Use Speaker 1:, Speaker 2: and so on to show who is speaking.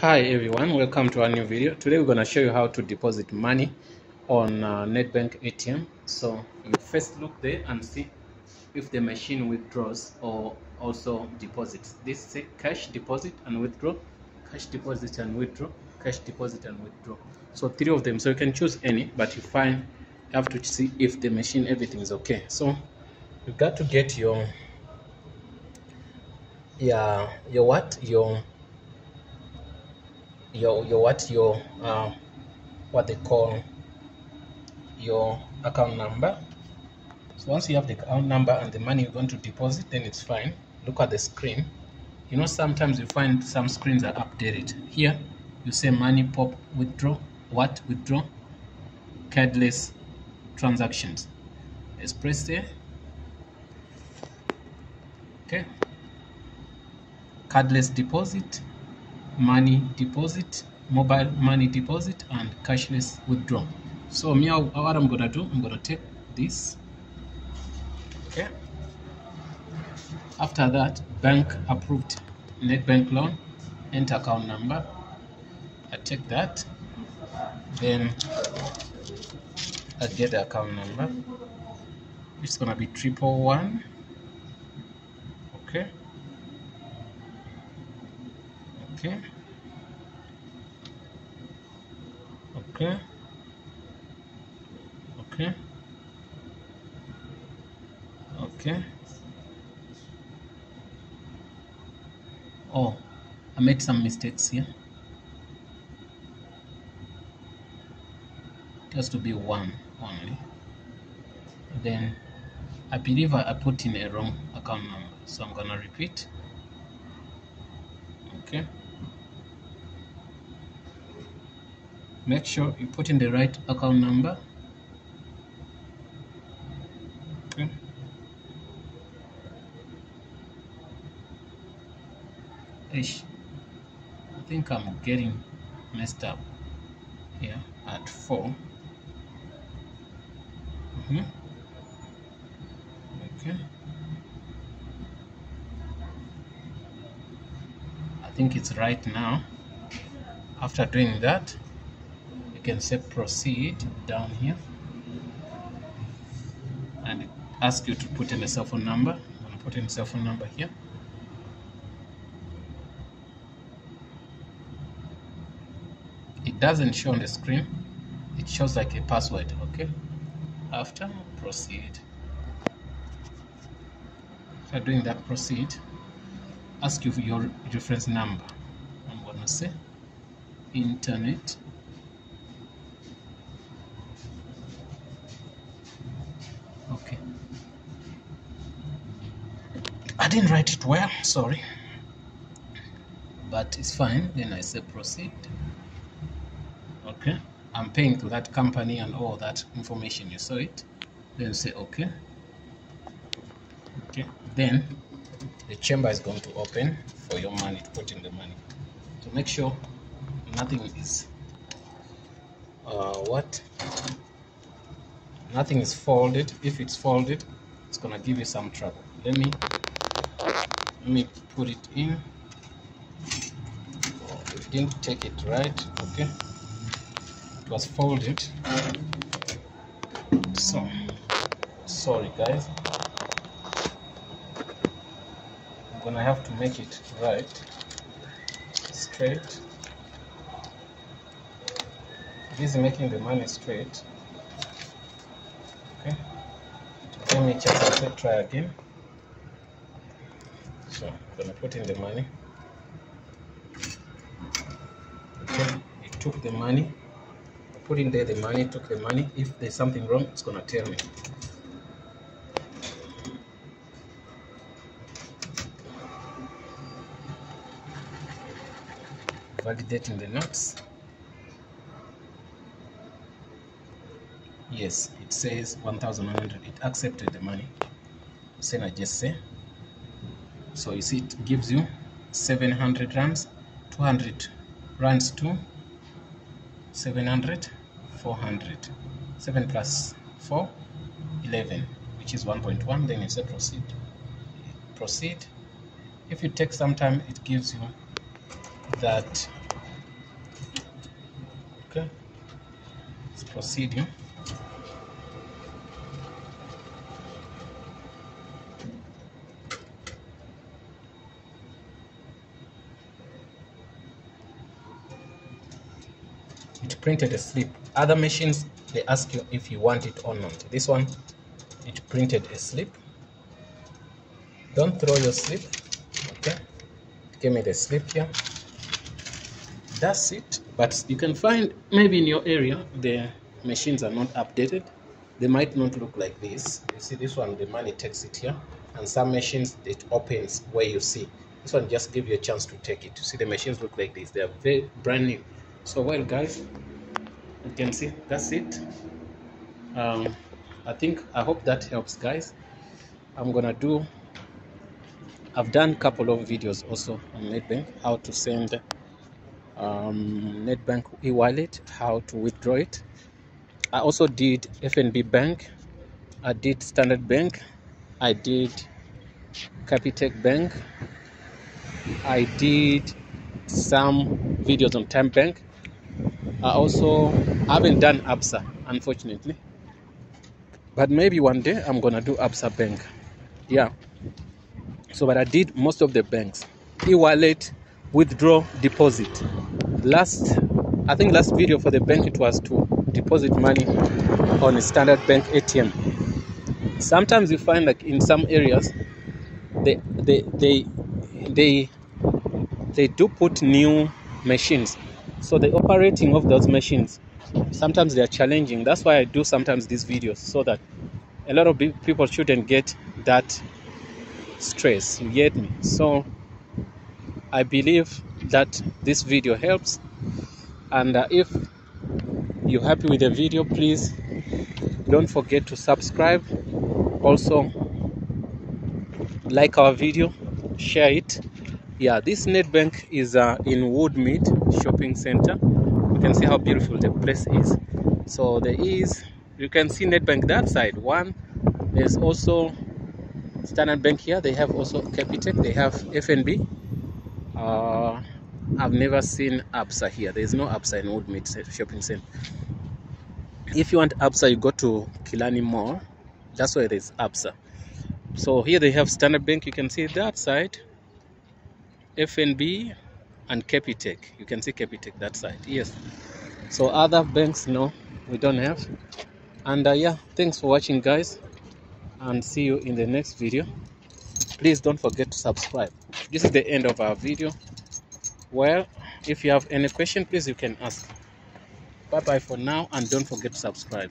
Speaker 1: Hi everyone, welcome to our new video. Today we're going to show you how to deposit money on uh, Nedbank ATM. So you first look there and see if the machine withdraws or also deposits. This say cash deposit and withdraw, cash deposit and withdraw, cash deposit and withdraw. So three of them. So you can choose any, but you find you have to see if the machine everything is okay. So you got to get your yeah your what your your your what your uh, what they call your account number. So once you have the account number and the money you're going to deposit then it's fine. Look at the screen. You know sometimes you find some screens are updated. Here you say money pop withdraw what withdraw cardless transactions. Let's press there okay. Cardless deposit money deposit mobile money deposit and cashless withdrawal. So me what i'm gonna do i'm gonna take this. Okay. After that bank approved Nedbank loan enter account number. I take that. Then i get the account number. It's gonna be triple one okay okay. Okay. Okay. Okay. Oh I made some mistakes here. It has to be one only. Then I believe I put in a wrong account number so I'm gonna repeat. Okay make sure you put in the right account number. Okay. Ish. I think I'm getting messed up here at 4 mm -hmm. okay. I think it's right now. After doing that you can say proceed down here. And it asks you to put in a cell phone number. I'm going to put in a cell phone number here. It doesn't show on the screen. It shows like a password okay? After proceed. After doing that proceed. Ask you for your reference number. I'm gonna say internet okay I didn't write it well sorry. But it's fine then I say proceed. Okay. I'm paying to that company and all that information you saw it. Then say okay. Okay. Then the chamber is going to open for your money to put in the money to make sure nothing is uh, what? Nothing is folded. If it's folded it's gonna give you some trouble. Let me me put it in. It didn't take it right? Okay. It was folded. So sorry guys. I'm gonna have to make it right. Straight. This is making the money straight. Okay. Let me just try again so I'm gonna put in the money. Okay it took the money. Put in there the money took the money. If there's something wrong it's gonna tell me. Validating the notes. Yes it says 1100 it accepted the money. Send I just say so you see it gives you 700 rands 200 runs to 700 400 7 plus 4 11 which is 1.1 then you say proceed. Proceed. If you take some time it gives you that. Okay. Proceed printed a slip. Other machines they ask you if you want it or not. This one it printed a slip. Don't throw your slip. Okay. Give me the slip here. That's it. But you can find maybe in your area the machines are not updated. They might not look like this. You see this one the money takes it here. And some machines it opens where you see. This one just give you a chance to take it. You see the machines look like this. They are very brand new. So well guys you can see that's it. Um, i think i hope that helps guys. I'm gonna do i've done a couple of videos also on Nedbank how to send um, Nedbank e-wallet how to withdraw it. I also did fnb bank. I did standard bank. I did capitec bank. I did some videos on TymeBank I also haven't done ABSA, unfortunately. But maybe one day I'm gonna do ABSA Bank. Yeah. So, but I did most of the banks. E-wallet, withdraw, deposit. Last, I think last video for the bank it was to deposit money on a standard bank ATM. Sometimes you find like in some areas, they they they they they do put new machines so the operating of those machines sometimes they are challenging. That's why i do sometimes these videos so that a lot of people shouldn't get that stress. You get me? So i believe that this video helps. And uh, if you're happy with the video please don't forget to subscribe. Also like our video share it yeah this Nedbank is uh, in woodmead shopping center you can see how beautiful the place is. So there is you can see Nedbank that side. One there's also standard bank here. They have also capitec. They have fnb uh, i've never seen absa here. There's no absa in woodmead shopping center if you want absa you go to Killarney Mall. That's where there's absa. So here they have standard bank. You can see that side FNB and Capitec. You can see Capitec that side. Yes. So other banks, no, we don't have. And uh, yeah, thanks for watching, guys, and see you in the next video. Please don't forget to subscribe. This is the end of our video. Well, if you have any question, please you can ask. Bye bye for now, and don't forget to subscribe.